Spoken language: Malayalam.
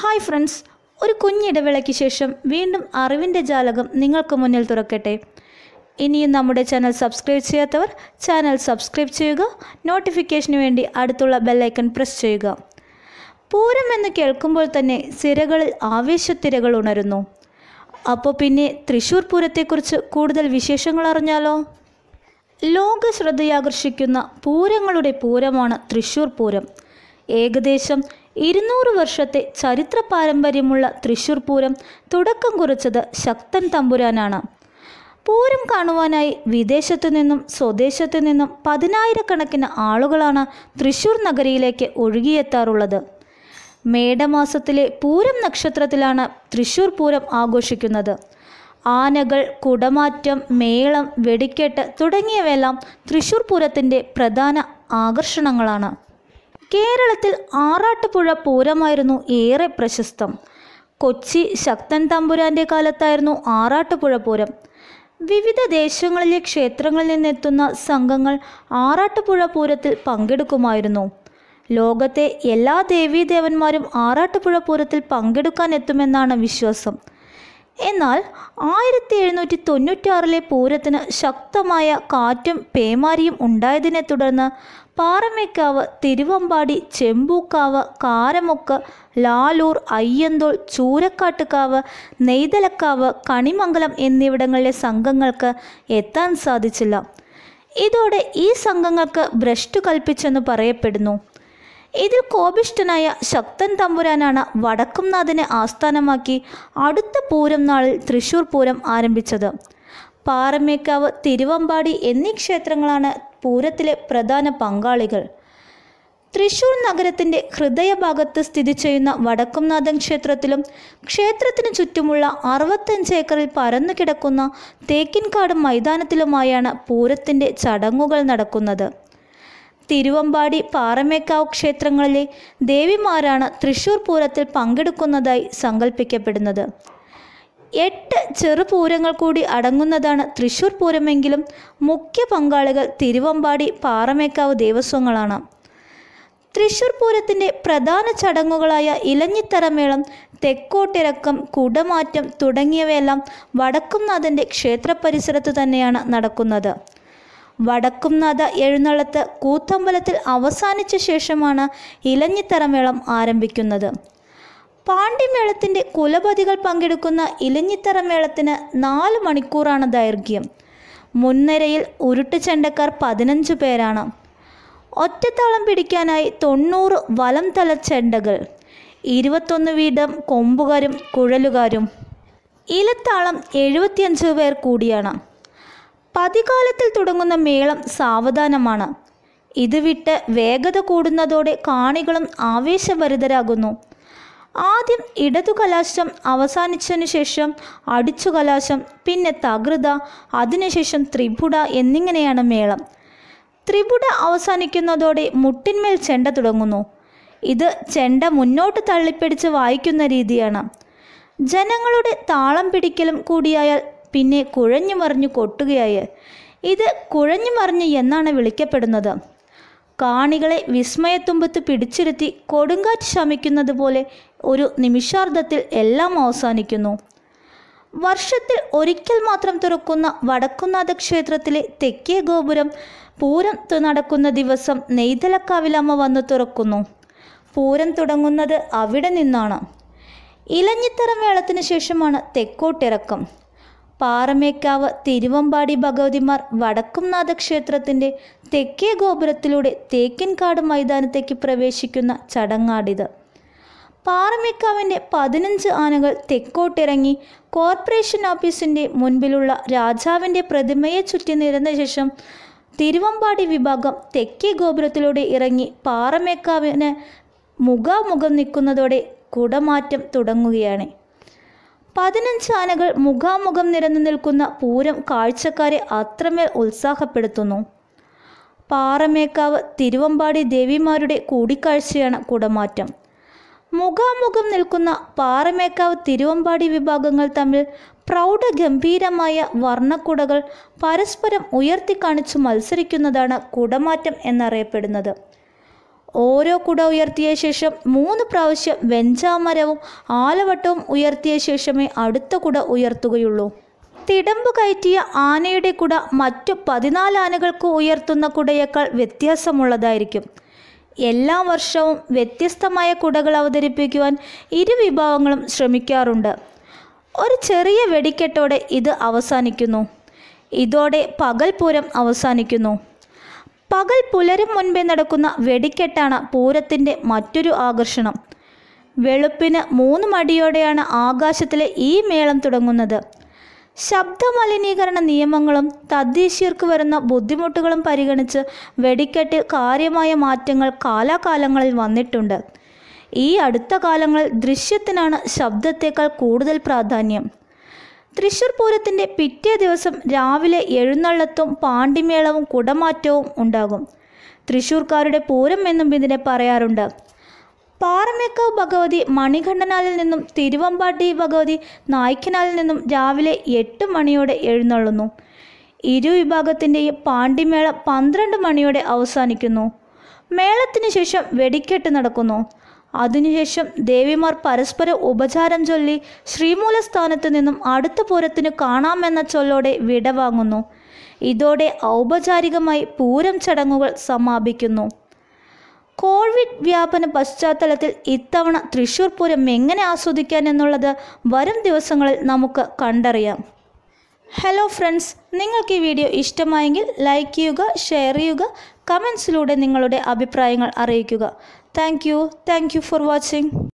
ഹായ് ഫ്രണ്ട്സ് ഒരു കുഞ്ഞിടവേളയ്ക്ക് ശേഷം വീണ്ടും അറിവിന്റെ ജാലകം നിങ്ങൾക്ക് മുന്നിൽ തുറക്കട്ടെ. ഇനിയും നമ്മുടെ ചാനൽ സബ്സ്ക്രൈബ് ചെയ്യാത്തവർ ചാനൽ സബ്സ്ക്രൈബ് ചെയ്യുക നോട്ടിഫിക്കേഷന് വേണ്ടി അടുത്തുള്ള ബെല്ലൈക്കൺ പ്രസ് ചെയ്യുക. പൂരം എന്ന് കേൾക്കുമ്പോൾ തന്നെ സിരകളിൽ ആവേശത്തിരകൾ ഉണരുന്നു. അപ്പോൾ പിന്നെ തൃശ്ശൂർ പൂരത്തെക്കുറിച്ച് കൂടുതൽ വിശേഷങ്ങൾ അറിഞ്ഞാലോ? ലോക ശ്രദ്ധയാകർഷിക്കുന്ന പൂരങ്ങളുടെ പൂരമാണ് തൃശ്ശൂർ പൂരം. ഏകദേശം ഇരുന്നൂറ് വർഷത്തെ ചരിത്ര പാരമ്പര്യമുള്ള തൃശ്ശൂർ പൂരം തുടക്കം കുറിച്ചത് ശക്തൻ തമ്പുരാനാണ്. പൂരം കാണുവാനായി വിദേശത്തു നിന്നും സ്വദേശത്തു നിന്നും പതിനായിരക്കണക്കിന് ആളുകളാണ് തൃശ്ശൂർ നഗരിയിലേക്ക് ഒഴുകിയെത്താറുള്ളത്. മേടമാസത്തിലെ പൂരം നക്ഷത്രത്തിലാണ് തൃശ്ശൂർ പൂരം ആഘോഷിക്കുന്നത്. ആനകൾ കുടമാറ്റം മേളം വെടിക്കെട്ട് തുടങ്ങിയവയെല്ലാം തൃശ്ശൂർ പൂരത്തിന്റെ പ്രധാന ആകർഷണങ്ങളാണ്. കേരളത്തിൽ ആറാട്ടുപുഴ പൂരമായിരുന്നു ഏറെ പ്രശസ്തം. കൊച്ചി ശക്തൻ തമ്പുരാന്റെ കാലത്തായിരുന്നു ആറാട്ടുപുഴ പൂരം. വിവിധ ദേശങ്ങളിലെ ക്ഷേത്രങ്ങളിൽ നിന്നെത്തുന്ന സംഘങ്ങൾ ആറാട്ടുപുഴ പൂരത്തിൽ പങ്കെടുക്കുമായിരുന്നു. ലോകത്തെ എല്ലാ ദേവീദേവന്മാരും ആറാട്ടുപുഴ പൂരത്തിൽ പങ്കെടുക്കാൻ എത്തുമെന്നാണ് വിശ്വാസം. എന്നാൽ ആയിരത്തി എഴുന്നൂറ്റി തൊണ്ണൂറ്റാറിലെ പൂരത്തിന് ശക്തമായ കാറ്റും പേമാരിയും ഉണ്ടായതിനെ തുടർന്ന് പാറമേക്കാവ് തിരുവമ്പാടി ചെമ്പൂക്കാവ് കാരമുക്ക് ലാലൂർ അയ്യന്തോൾ ചൂരക്കാട്ടുകാവ് നെയ്തലക്കാവ് കണിമംഗലം എന്നിവിടങ്ങളിലെ സംഘങ്ങൾക്ക് എത്താൻ സാധിച്ചില്ല. ഇതോടെ ഈ സംഘങ്ങൾക്ക് ഭ്രഷ്ട് കൽപ്പിച്ചെന്ന് പറയപ്പെടുന്നു. ഇതിൽ കോപിഷ്ഠനായ ശക്തൻ തമ്പുരാനാണ് വടക്കുംനാഥനെ ആസ്ഥാനമാക്കി അടുത്ത പൂരം നാളിൽ തൃശൂർ പൂരം ആരംഭിച്ചത്. പാറമേക്കാവ് തിരുവമ്പാടി എന്നീ ക്ഷേത്രങ്ങളാണ് പൂരത്തിലെ പ്രധാന പങ്കാളികൾ. തൃശൂർ നഗരത്തിന്റെ ഹൃദയഭാഗത്ത് സ്ഥിതി ചെയ്യുന്ന വടക്കുംനാഥൻ ക്ഷേത്രത്തിലും ക്ഷേത്രത്തിനു ചുറ്റുമുള്ള അറുപത്തഞ്ച് ഏക്കറിൽ പരന്നു കിടക്കുന്ന തേക്കിൻകാട് മൈതാനത്തിലുമായാണ് പൂരത്തിന്റെ ചടങ്ങുകൾ നടക്കുന്നത്. തിരുവമ്പാടി പാറമേക്കാവ് ക്ഷേത്രങ്ങളിലെ ദേവിമാരാണ് തൃശൂർ പൂരത്തിൽ പങ്കെടുക്കുന്നതായി സങ്കല്പിക്കപ്പെടുന്നത് എട്ട് ചെറുപൂരങ്ങൾ കൂടി അടങ്ങുന്നതാണ് തൃശൂർ പൂരമെങ്കിലും മുഖ്യ പങ്കാളികൾ തിരുവമ്പാടി പാറമേക്കാവ് ദേവസ്വങ്ങളാണ്. തൃശൂർ പൂരത്തിന്റെ പ്രധാന ചടങ്ങുകളായ ഇലഞ്ഞിത്തറമേളം തെക്കോട്ടിറക്കം കുടമാറ്റം തുടങ്ങിയവയെല്ലാം വടക്കുംനാഥന്റെ ക്ഷേത്ര പരിസരത്ത് തന്നെയാണ് നടക്കുന്നത്. വടക്കുംനാഥ എഴുന്നള്ളത്ത് കൂത്തമ്പലത്തിൽ അവസാനിച്ച ശേഷമാണ് ഇലഞ്ഞിത്തറമേളം ആരംഭിക്കുന്നത്. പാണ്ഡ്യമേളത്തിന്റെ കുലപതികൾ പങ്കെടുക്കുന്ന ഇലഞ്ഞിത്തറ മേളത്തിന് നാല് മണിക്കൂറാണ് ദൈർഘ്യം. മുൻനിരയിൽ ഉരുട്ട് ചെണ്ടക്കാർ പതിനഞ്ച് പേരാണ്. ഒറ്റത്താളം പിടിക്കാനായി തൊണ്ണൂറ് വലം തല ചെണ്ടകൾ ഇരുപത്തൊന്ന് വീതം കൊമ്പുകാരും കുഴലുകാരും. ഇലത്താളം എഴുപത്തിയഞ്ച് പേർ കൂടിയാണ്. പതികാലത്തിൽ തുടങ്ങുന്ന മേളം സാവധാനമാണ്. ഇത് വിട്ട് വേഗത കൂടുന്നതോടെ കാണികളും ആവേശഭരിതരാകുന്നു. ആദ്യം ഇടതു കലാശം അവസാനിച്ചതിനു ശേഷം അടിച്ചു കലാശം പിന്നെ തകൃത അതിനുശേഷം ത്രിപുട എന്നിങ്ങനെയാണ് മേളം. ത്രിപുട അവസാനിക്കുന്നതോടെ മുട്ടിന്മേൽ ചെണ്ട തുടങ്ങുന്നു. ഇത് ചെണ്ട മുന്നോട്ട് തള്ളിപ്പിടിച്ച് വായിക്കുന്ന രീതിയാണ്. ജനങ്ങളുടെ താളം പിടിക്കലും കൂടിയായാൽ പിന്നെ കുഴഞ്ഞു മറിഞ്ഞു കൊട്ടുകയായി. ഇത് കുഴഞ്ഞു മറിഞ്ഞ് എന്നാണ് വിളിക്കപ്പെടുന്നത്. കാണികളെ വിസ്മയത്തുമ്പത്ത് പിടിച്ചിരുത്തി കൊടുങ്കാറ്റ് ശമിക്കുന്നത് പോലെ ഒരു നിമിഷാർദ്ധത്തിൽ എല്ലാം അവസാനിക്കുന്നു. വർഷത്തിൽ ഒരിക്കൽ മാത്രം തുറക്കുന്ന വടക്കുന്നാഥ ക്ഷേത്രത്തിലെ തെക്കേ ഗോപുരം പൂരം നടക്കുന്ന ദിവസം നെയ്തലക്കാവിലമ്മ വന്ന് തുറക്കുന്നു. പൂരം തുടങ്ങുന്നത് അവിടെ നിന്നാണ്. ഇലഞ്ഞിത്തറ മേളത്തിന് ശേഷമാണ് തെക്കോട്ടിറക്കം. പാറമേക്കാവ് തിരുവമ്പാടി ഭഗവതിമാർ വടക്കുംനാഥ ക്ഷേത്രത്തിന്റെ തെക്കേ ഗോപുരത്തിലൂടെ തേക്കിൻകാട് മൈതാനത്തേക്ക് പ്രവേശിക്കുന്ന ചടങ്ങാടിത്. പാറമേക്കാവിന്റെ പതിനഞ്ച് ആനകൾ തെക്കോട്ടിറങ്ങി കോർപ്പറേഷൻ ഓഫീസിന്റെ മുൻപിലുള്ള രാജാവിന്റെ പ്രതിമയെ ചുറ്റി നിരന്ന ശേഷം തിരുവമ്പാടി വിഭാഗം തെക്കേ ഗോപുരത്തിലൂടെ ഇറങ്ങി പാറമേക്കാവിന് മുഖാമുഖം നിൽക്കുന്നതോടെ കുടമാറ്റം തുടങ്ങുകയാണ്. പതിനഞ്ച് ആനകൾ മുഖാമുഖം നിരന്നു നിൽക്കുന്ന പൂരം കാഴ്ചക്കാരെ അത്രമേൽ ഉത്സാഹപ്പെടുത്തുന്നു. പാറമേക്കാവ് തിരുവമ്പാടി ദേവിമാരുടെ കൂടിക്കാഴ്ചയാണ് കുടമാറ്റം. മുഖാമുഖം നിൽക്കുന്ന പാറമേക്കാവ് തിരുവമ്പാടി വിഭാഗങ്ങൾ തമ്മിൽ പ്രൗഢഗംഭീരമായ വർണക്കുടകൾ പരസ്പരം ഉയർത്തി കാണിച്ചു മത്സരിക്കുന്നതാണ് കുടമാറ്റം എന്നറിയപ്പെടുന്നത്. ഓരോ കുട ഉയർത്തിയ ശേഷം മൂന്ന് പ്രാവശ്യം വെഞ്ചാമരവും ആലവട്ടവും ഉയർത്തിയ ശേഷമേ അടുത്ത കുട ഉയർത്തുകയുള്ളൂ. തിടമ്പ് കയറ്റിയ ആനയുടെ കുട മറ്റു പതിനാല് ആനകൾക്ക് ഉയർത്തുന്ന കുടയേക്കാൾ വ്യത്യാസമുള്ളതായിരിക്കും. എല്ലാ വർഷവും വ്യത്യസ്തമായ കുടകൾ അവതരിപ്പിക്കുവാൻ ഇരു വിഭാഗങ്ങളും ശ്രമിക്കാറുണ്ട്. ഒരു ചെറിയ വെടിക്കെട്ടോടെ ഇത് അവസാനിക്കുന്നു. ഇതോടെ പകൽ പൂരം അവസാനിക്കുന്നു. പകൽ പുലരും മുൻപേ നടക്കുന്ന വെടിക്കെട്ടാണ് പൂരത്തിന്റെ മറ്റൊരു ആകർഷണം. വെളുപ്പിന് മൂന്ന് മടിയോടെയാണ് ആകാശത്തിലെ ഈ മേളം തുടങ്ങുന്നത്. ശബ്ദമലിനീകരണ നിയമങ്ങളും തദ്ദേശീയർക്ക് വരുന്ന ബുദ്ധിമുട്ടുകളും പരിഗണിച്ച് വെടിക്കെട്ടിൽ കാര്യമായ മാറ്റങ്ങൾ കാലാകാലങ്ങളിൽ വന്നിട്ടുണ്ട്. ഈ അടുത്ത കാലങ്ങളിൽ ദൃശ്യത്തിനാണ് ശബ്ദത്തേക്കാൾ കൂടുതൽ പ്രാധാന്യം. തൃശൂർ പൂരത്തിന്റെ പിറ്റേ ദിവസം രാവിലെ എഴുന്നള്ളത്തും പാണ്ടിമേളവും കുടമാറ്റവും ഉണ്ടാകും. തൃശ്ശൂർക്കാരുടെ പൂരം എന്നും ഇതിനെ പറയാറുണ്ട്. പാറമേക്കാവ് ഭഗവതി മണികണ്ഠനാലിൽ നിന്നും തിരുവമ്പാട്ടി ഭഗവതി നായ്ക്കനാലിൽ നിന്നും രാവിലെ എട്ട് മണിയോടെ എഴുന്നള്ളുന്നു. ഇരു വിഭാഗത്തിന്റെയും പാണ്ടിമേള പന്ത്രണ്ട് മണിയോടെ അവസാനിക്കുന്നു. മേളത്തിന് ശേഷം വെടിക്കെട്ട് നടക്കുന്നു. അതിനുശേഷം ദേവിമാർ പരസ്പരം ഉപചാരം ചൊല്ലി ശ്രീമൂലസ്ഥാനത്ത് നിന്നും അടുത്ത പൂരത്തിന് കാണാമെന്ന ചൊല്ലോടെ വിടവാങ്ങുന്നു. ഇതോടെ ഔപചാരികമായി പൂരം ചടങ്ങുകൾ സമാപിക്കുന്നു. കോവിഡ് വ്യാപന പശ്ചാത്തലത്തിൽ ഇത്തവണ തൃശ്ശൂർ പൂരം എങ്ങനെ ആസ്വദിക്കാൻ എന്നുള്ളത് വരും ദിവസങ്ങളിൽ നമുക്ക് കണ്ടറിയാം. ഹലോ ഫ്രണ്ട്സ് നിങ്ങൾക്ക് ഈ വീഡിയോ ഇഷ്ടമായെങ്കിൽ ലൈക്ക് ചെയ്യുക ഷെയർ ചെയ്യുക കമൻസിലൂടെ നിങ്ങളുടെ അഭിപ്രായങ്ങൾ അറിയിക്കുക. Thank you thank you for watching